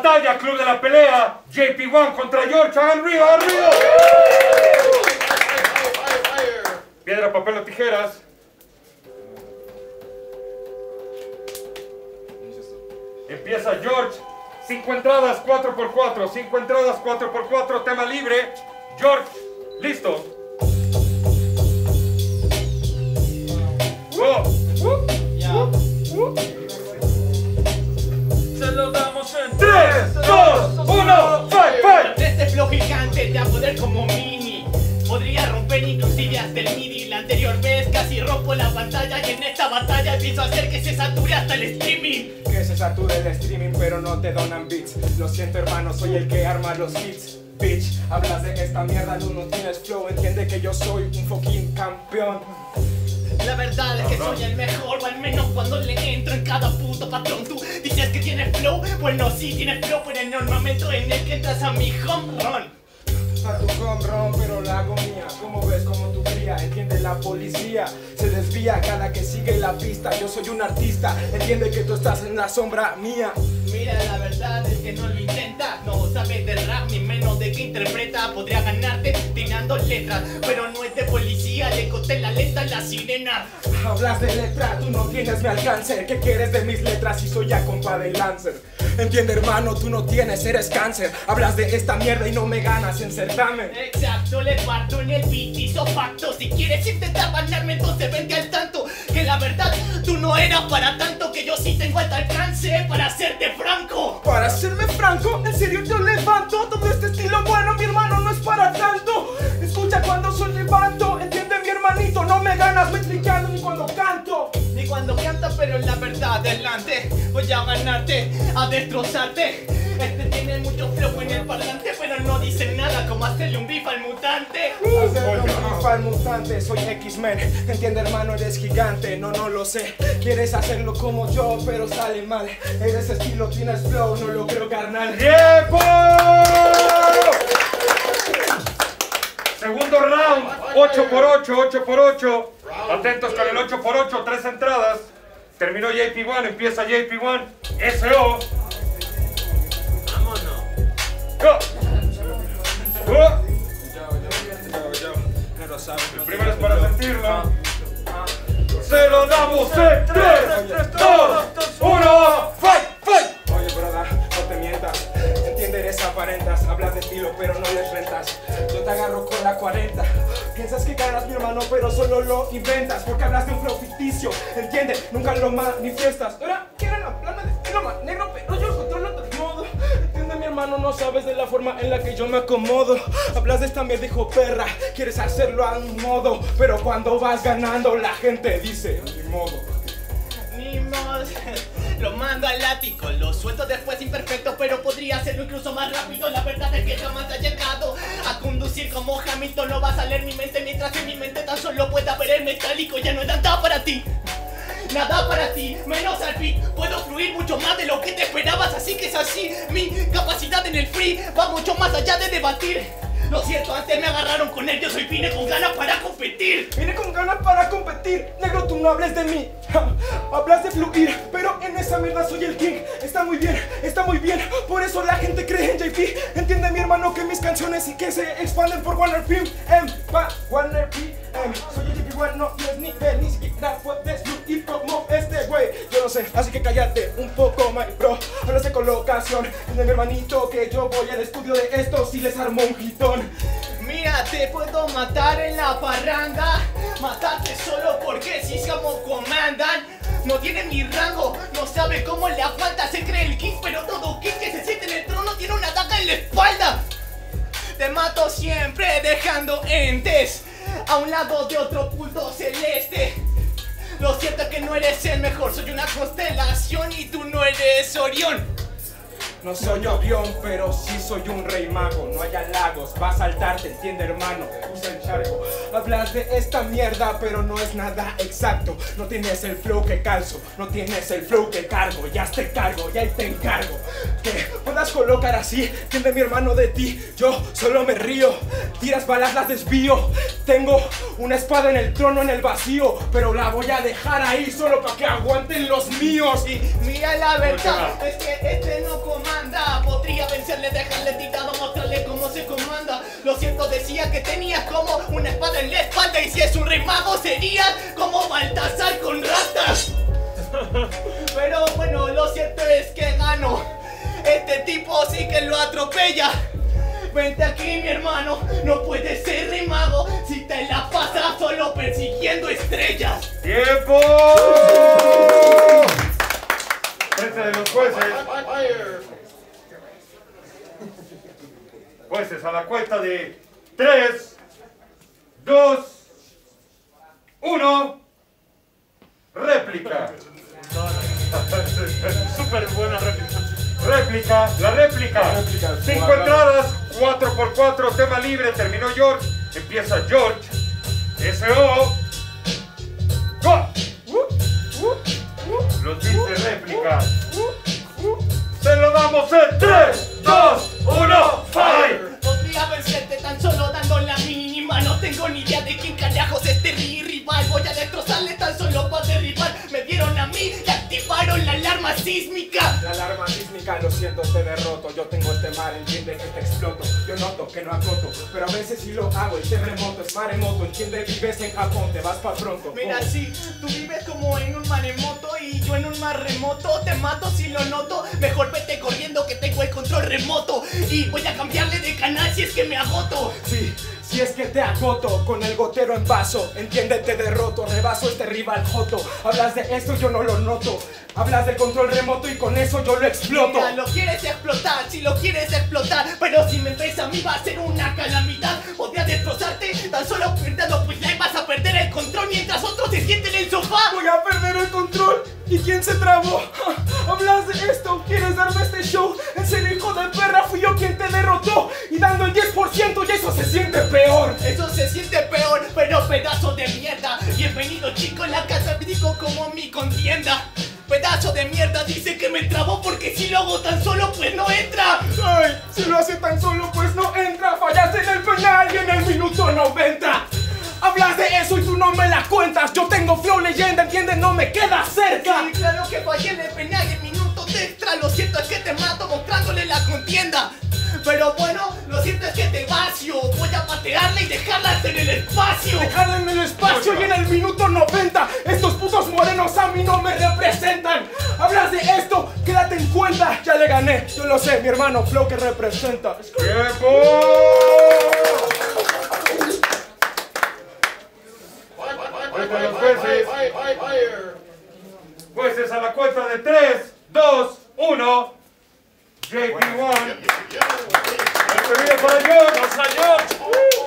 batalla, club de la pelea, JP1 contra George, hagan ruido, hagan ruido. Piedra, papel o tijeras. Empieza George. Cinco entradas, 4x4. Cinco entradas, 4x4. Tema libre. George, listo. Go. A hacer que se sature hasta el streaming. Que se sature el streaming pero no te donan beats Lo siento hermano, soy el que arma los hits Bitch, hablas de esta mierda, tú no tienes flow Entiende que yo soy un fucking campeón La verdad es que soy el mejor, o al menos cuando le entro en cada puto patrón. Tú dices que tienes flow, bueno sí tienes flow, pero en el momento en el que entras a mi home run. A tu run, pero la hago mía ves, como tu cría, entiende la policía Se desvía cada que sigue la pista Yo soy un artista, entiende que tú estás en la sombra mía Mira, la verdad es que no lo intenta. No sabe de rap ni menos de que interpreta. Podría ganarte tirando letras, pero no es de policía. Le corté la letra a la sirena. Hablas de letra, tú no tienes mi alcance ¿Qué quieres de mis letras si soy ya compa de Lancer? Entiende hermano, tú no tienes, eres cáncer Hablas de esta mierda y no me ganas en certamen Exacto, le parto en el beat, hizo pacto. Si quieres intentar ganarme, entonces vente al tanto. Que la verdad, tú no eras para tanto. Que yo sí tengo alto alcance para hacerte franco. Para serme franco, en serio yo levanto Todo este estilo bueno, mi hermano, no es para tanto Voy a ganarte, a destrozarte. Este tiene mucho flow en el parlante, pero no dice nada como hacerle un beef al mutante. Hacerlo un fan mutante, soy X-Men Entiende hermano, eres gigante, no, no lo sé Quieres hacerlo como yo, pero sale mal Eres estilo, tienes flow, no lo creo carnal ¡Tiempo! Segundo round, 8 por 8, 8 por 8. Atentos con el 8 por 8, tres entradas. Terminó JP1, empieza JP1. SO. Vámonos. Go. Go. El primero es para sentirlo. Se lo damos en 3, 2, 1. Fight, fight. Oye, no te mientas. Entiende, eres aparentas. Hablas de estilo, pero no les rentas. Yo te agarro con la 40. Piensas que ganas, mi hermano, pero solo lo inventas. Porque hablas de un flow ficticio. Entiende, nunca lo manifiestas. Ahora quieren hablarme de más negro, pero yo controlo tu modo. Entiende, mi hermano, no sabes de la forma en la que yo me acomodo. Hablas de esta mierda, hijo perra. Quieres hacerlo a un modo. Pero cuando vas ganando, la gente dice, ni modo. Ni modo. Mando al ático, lo suelto después imperfecto, pero podría hacerlo incluso más rápido. La verdad es que jamás ha llegado a conducir como Hamilton. No va a salir mi mente mientras en mi mente tan solo pueda ver el metálico. Ya no es nada para ti. Nada para ti, menos al beat Puedo fluir mucho más de lo que te esperabas Así que es así, mi capacidad en el free Va mucho más allá de debatir Lo siento, antes me agarraron con él. Yo soy vine con ganas para competir. Vine con ganas para competir, negro tú no hables de mí. Hablas de fluir, pero en esa mierda soy el king. Está muy bien, está muy bien. Por eso la gente cree en JP Entiende mi hermano que mis canciones y que se expanden por Warner Film M, pa, Warner PM Soy JP One, no tienes nivel Ni siquiera puedes Yo no sé, así que cállate un poco, my bro. Hablas de colocación Entiende mi hermanito que yo voy al estudio de estos Y les armo un hitón Mira, te puedo matar en la parranda. Matarte solo porque si es como comandan. No tiene mi rango, no sabe cómo le aguanta. Se cree el king, pero todo king que se siente en el trono Tiene una daga en la espalda. Te mato siempre dejando entes A un lado de otro punto celeste Lo cierto es que no eres el mejor Soy una constelación y tú no eres Orión No soy avión, pero sí soy un rey mago. No haya lagos, va a saltar, te entiende, hermano. Usa el charco. Hablas de esta mierda, pero no es nada exacto. No tienes el flow que calzo, no tienes el flow que cargo. Ya te cargo, ya te encargo. Que puedas colocar así, entiende mi hermano de ti. Yo solo me río, tiras balas, las desvío. Tengo una espada en el trono, en el vacío, pero la voy a dejar ahí solo para que aguanten los míos. Y mira la verdad, es que este no comanda manda. Podría vencerle, dejarle tirado, mostrarle cómo se comanda. Lo siento, decía que tenías como una espada en la espalda. Y si es un rey mago, sería como Baltasar con ratas. Pero bueno, lo cierto es que gano. Este tipo sí que lo atropella. Vente aquí, mi hermano. No puedes ser rey mago si te la pasas solo persiguiendo estrellas. ¡Tiempo! Frente de los jueces. Jueces, a la cuenta de 3, 2, 1. Réplica. Súper buena réplica. Réplica, la réplica. réplica, Cinco guarda. entradas, 4 por 4 tema libre. Terminó George. Empieza George. S.O. ¡Go! Los de réplica. Se lo damos en 3, es este ri- rival. Voy a destrozarle tan solo para derribar. Me dieron a mí y activaron la alarma sísmica. La alarma sísmica, lo siento, te derroto. Yo tengo este mar, entiende que te exploto. Yo noto que no acoto, pero a veces sí lo hago. El terremoto es maremoto, entiende, vives en Japón, te vas pa' pronto. Mira, Oh. si tú vives como en un maremoto y yo en un mar remoto, te mato si lo noto. Mejor vete corriendo que tengo el control remoto. Y voy a cambiarle de canal si es que me agoto. Sí, es que te agoto con el gotero en vaso, entiende, te derroto, rebaso este rival joto. Hablas de esto, yo no lo noto. Hablas del control remoto y con eso yo lo exploto. Mira, lo quieres explotar, si lo quieres explotar Pero si me ves a mí va a ser una calamidad Podría destrozarte tan solo perdiendo Pues ya vas a perder el control mientras otros se sienten en el sofá Voy a perder el control. ¿Y quién se trabó? Hablas de esto, quieres darme este show. Serio, hijo de perra, fui yo quien te derrotó. Y dando siente peor. Eso se siente peor, pero pedazo de mierda Bienvenido chico, en la casa me digo como mi contienda Pedazo de mierda dice que me trabó porque si lo hago tan solo pues no entra Ay, si lo hace tan solo, pues no entra. Fallaste en el penal y en el minuto 90. Hablas de eso y tú no me la cuentas. Yo tengo flow leyenda, ¿entiendes? No me queda cerca. Sí, claro que fallé en el penal y en minutos extra Lo siento es que te mato mostrándole la contienda Pero bueno, lo siento es que te vacío Voy a patearla y dejarla en el espacio Dejarla en el espacio y en el minuto 90. Estos putos morenos a mí no me representan. Hablas de esto, quédate en cuenta. Ya le gané, yo lo sé, mi hermano Flow que representa. ¡Tiempo! Cuenta de los jueces. Jueces a la cuenta de 3, 2, 1. JP1. El premio para George. ¡Vamos a George!